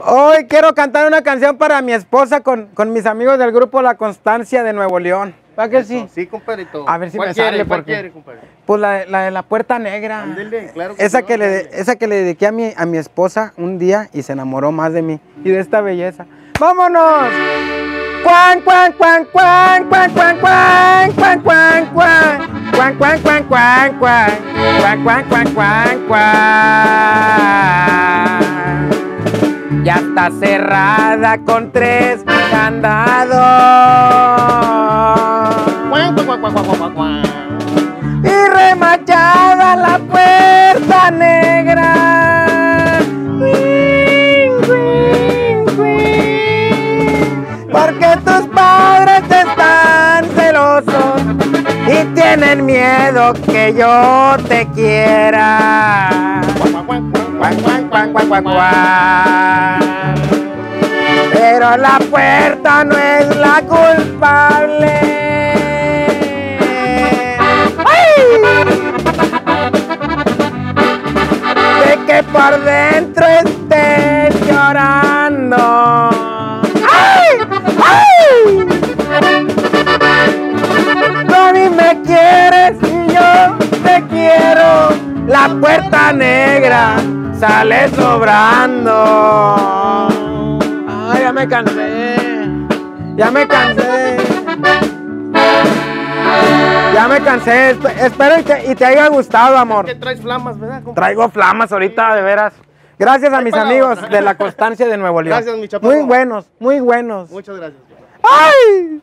Hoy quiero cantar una canción para mi esposa con, con mis amigos del grupo La Constancia de Nuevo León. ¿Va que sí? Sí, compadrito. A ver si ¿Cuál me quiere? sale, ¿Cuál porque- quiere, compadre? Pues la, la de la puerta negra. Ándele, claro que esa, que le, ándele. esa que le dediqué a mi, a mi esposa un día y se enamoró más de mí y de esta belleza. ¡Vámonos! ¡Cuan, cuan, cuan, cuan, cuan, cuan, cuan, cuan, cuan, cuan! ¡Cuan, cuan, cuan, cuan, cuan! ¡Cuan, cuan, cuan, cuan, cuan! está cerrada con tres candados. Y remachada la puerta negra. Porque tus padres están celosos y tienen miedo que yo te quiera. La puerta no es la culpable. De que por dentro estés llorando. ¡Ay! ¡Ay! Tú a mí me quieres y yo te quiero. La puerta negra sale sobrando. Ya me cansé. Ya me cansé. Ya me cansé. Esp- espero y te, y te haya gustado, amor. Que traes flamas, ¿verdad? Traigo flamas ahorita, de veras. Gracias a mis amigos otra. de la Constancia de Nuevo León. Gracias, mi chaparro. Muy buenos, muy buenos. Muchas gracias. ¡Ay!